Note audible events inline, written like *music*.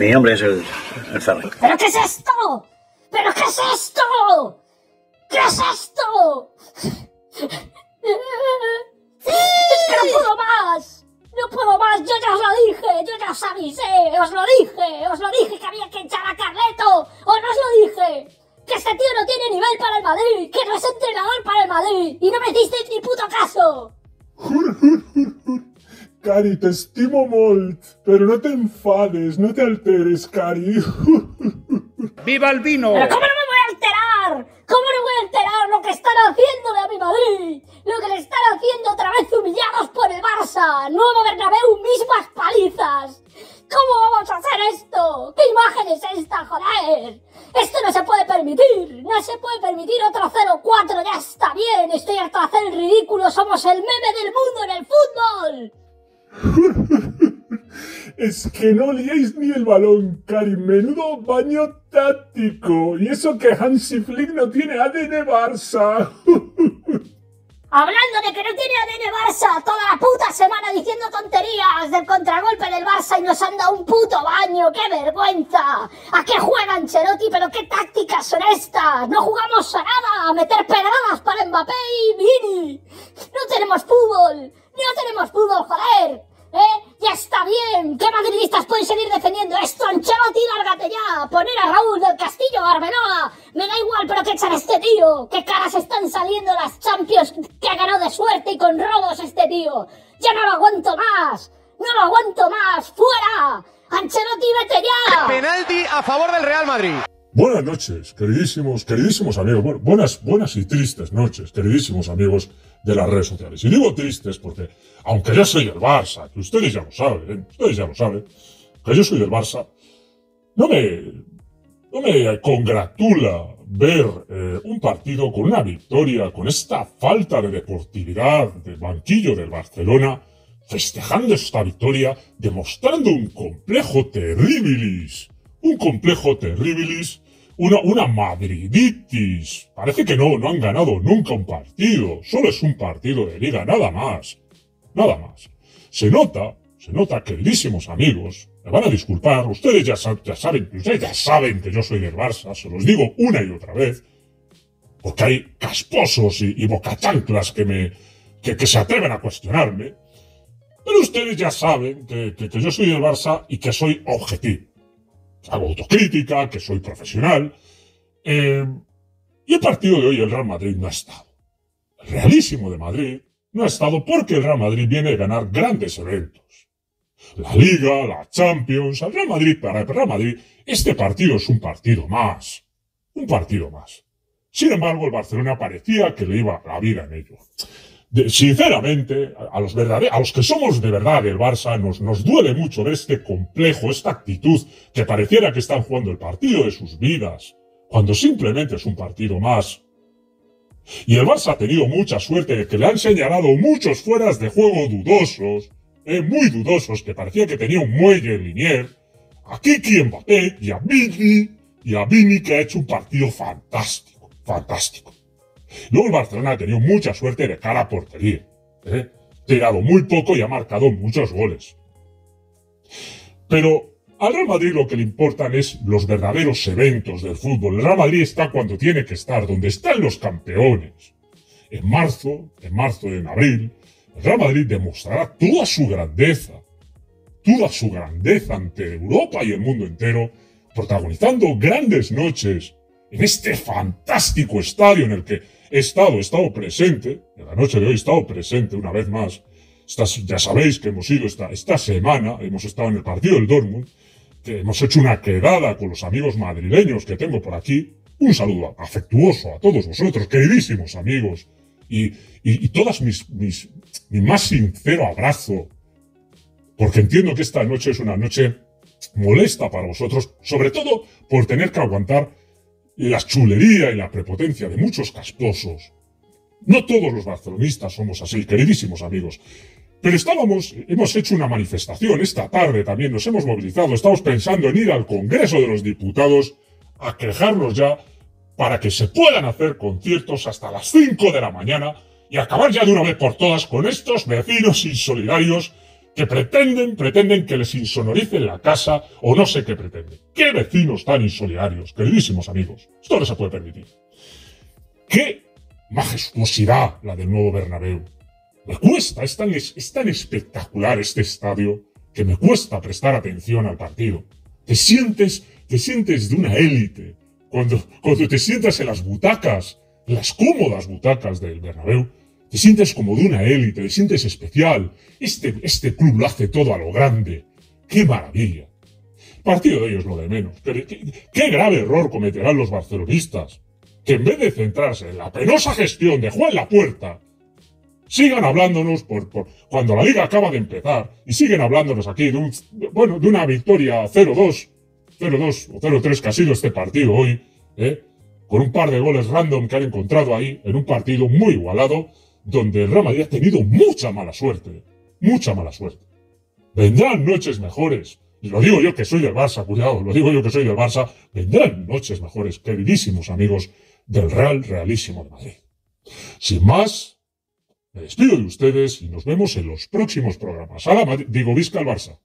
Mi nombre es el, el Ferri. ¿Pero qué es esto? ¿Pero qué es esto? ¿Qué es esto? ¡Es que no puedo más! ¡No puedo más! ¡Yo ya os lo dije! ¡Yo ya os avisé! ¡Os lo dije! ¡Os lo dije que había que echar a Carleto! ¡Os no os lo dije! ¡Que este tío no tiene nivel para el Madrid! ¡Que no es entrenador para el Madrid! ¡Y no me hicisteis ni puto caso! *laughs* Cari, te estimo molt, pero no te enfades, no te alteres, Cari. *laughs* ¡Viva el vino! ¿Pero cómo no me voy a alterar? ¿Cómo no voy a alterar lo que están haciéndole a mi Madrid? Lo que le están haciendo otra vez humillados por el Barça. Nuevo Bernabéu, mismas palizas. ¿Cómo vamos a hacer esto? ¿Qué imagen es esta, joder? Esto no se puede permitir. No se puede permitir otro 0-4. Ya está bien. Estoy harto de hacer el ridículo. Somos el meme del mundo en el fútbol. *laughs* es que no liéis ni el balón, Cari. Menudo baño táctico. Y eso que Hansi Flick no tiene ADN Barça. *laughs* Hablando de que no tiene ADN Barça, toda la puta semana diciendo tonterías del contragolpe del Barça y nos han dado un puto baño, ¡qué vergüenza! ¿A qué juega Ancelotti? ¿Pero qué tácticas son estas? No jugamos a nada, meter pedradas para Mbappé y Vini. No tenemos fútbol, no tenemos fútbol, joder. ¿Eh? ¡Ya está bien! ¿Qué madridistas pueden seguir defendiendo esto? ¡Ancelotti, lárgate ya! ¡Poner a Raúl del Castillo, Arbeloa! Me da igual, pero que echan a este tío. ¿Qué caras están saliendo las Champions que ha ganado de suerte y con robos este tío? ¡Ya no lo aguanto más! ¡No lo aguanto más! ¡Fuera! ¡Ancelotti, vete ya! Penalti a favor del Real Madrid. Buenas noches, queridísimos, queridísimos amigos. Bueno, buenas, buenas y tristes noches, queridísimos amigos de las redes sociales. Y digo tristes porque, aunque yo soy del Barça, que ustedes ya lo saben, ustedes ya lo saben, que yo soy del Barça, no me, no me congratula ver eh, un partido con una victoria, con esta falta de deportividad del banquillo del Barcelona, festejando esta victoria, demostrando un complejo terribilis un complejo terribilis, una, una madriditis. Parece que no, no han ganado nunca un partido. Solo es un partido de liga, nada más. Nada más. Se nota, se nota, queridísimos amigos, me van a disculpar, ustedes ya, ya saben, ustedes ya saben que yo soy del Barça, se los digo una y otra vez, porque hay casposos y, y bocachanclas que me, que, que se atreven a cuestionarme, pero ustedes ya saben que, que, que yo soy del Barça y que soy objetivo hago autocrítica, que soy profesional. Eh, y el partido de hoy el Real Madrid no ha estado. Realísimo de Madrid no ha estado porque el Real Madrid viene de ganar grandes eventos. La Liga, la Champions, el Real Madrid, para el Real Madrid, este partido es un partido más. Un partido más. Sin embargo, el Barcelona parecía que le iba la vida en ello sinceramente, a los, a los que somos de verdad del Barça, nos, nos duele mucho ver este complejo, esta actitud que pareciera que están jugando el partido de sus vidas, cuando simplemente es un partido más. Y el Barça ha tenido mucha suerte de que le han señalado muchos fueras de juego dudosos, eh, muy dudosos, que parecía que tenía un muelle Linier, a Kiki Mbappé y a Vini, y a Vini que ha hecho un partido fantástico, fantástico. Luego el Barcelona ha tenido mucha suerte de cara a portería. ¿eh? Tirado muy poco y ha marcado muchos goles. Pero al Real Madrid lo que le importan es los verdaderos eventos del fútbol. El Real Madrid está cuando tiene que estar, donde están los campeones. En marzo, en marzo, en abril, el Real Madrid demostrará toda su grandeza, toda su grandeza ante Europa y el mundo entero, protagonizando grandes noches en este fantástico estadio en el que he estado, he estado presente, en la noche de hoy he estado presente una vez más. ya sabéis que hemos ido esta, semana, hemos estado en el partido del Dortmund, que hemos hecho una quedada con los amigos madrileños que tengo por aquí. Un saludo afectuoso a todos vosotros, queridísimos amigos, y, y, y todas mis, mis, mi más sincero abrazo, porque entiendo que esta noche es una noche molesta para vosotros, sobre todo por tener que aguantar la chulería y la prepotencia de muchos casposos. No todos los barcelonistas somos así, queridísimos amigos. Pero estábamos, hemos hecho una manifestación esta tarde también, nos hemos movilizado, estamos pensando en ir al Congreso de los Diputados a quejarnos ya para que se puedan hacer conciertos hasta las 5 de la mañana y acabar ya de una vez por todas con estos vecinos insolidarios que pretenden, pretenden que les insonoricen la casa o no sé qué pretenden. ¡Qué vecinos tan insolidarios, queridísimos amigos! Esto no se puede permitir. ¡Qué majestuosidad la del nuevo Bernabéu! Me cuesta, es tan, es tan espectacular este estadio que me cuesta prestar atención al partido. Te sientes, te sientes de una élite. Cuando, cuando te sientas en las butacas, las cómodas butacas del Bernabéu, te sientes como de una élite, te sientes especial. Este, este club lo hace todo a lo grande. ¡Qué maravilla! Partido de ellos lo de menos. ¿Qué, qué, grave error cometerán los barcelonistas? Que en vez de centrarse en la penosa gestión de Juan Lapuerta, sigan hablándonos por, por, cuando la liga acaba de empezar y siguen hablándonos aquí de un, bueno, de una victoria 0-2, 0-2 o 0-3 que ha sido este partido hoy, ¿eh? con un par de goles random que han encontrado ahí en un partido muy igualado donde el Real Madrid ha tenido mucha mala suerte, mucha mala suerte. Vendrán noches mejores. Y lo digo yo que soy del Barça, cuidado, lo digo yo que soy del Barça. Vendrán noches mejores, queridísimos amigos del Real Realísimo de Madrid. Sin más, me despido de ustedes y nos vemos en los próximos programas. Ahora digo Visca al Barça.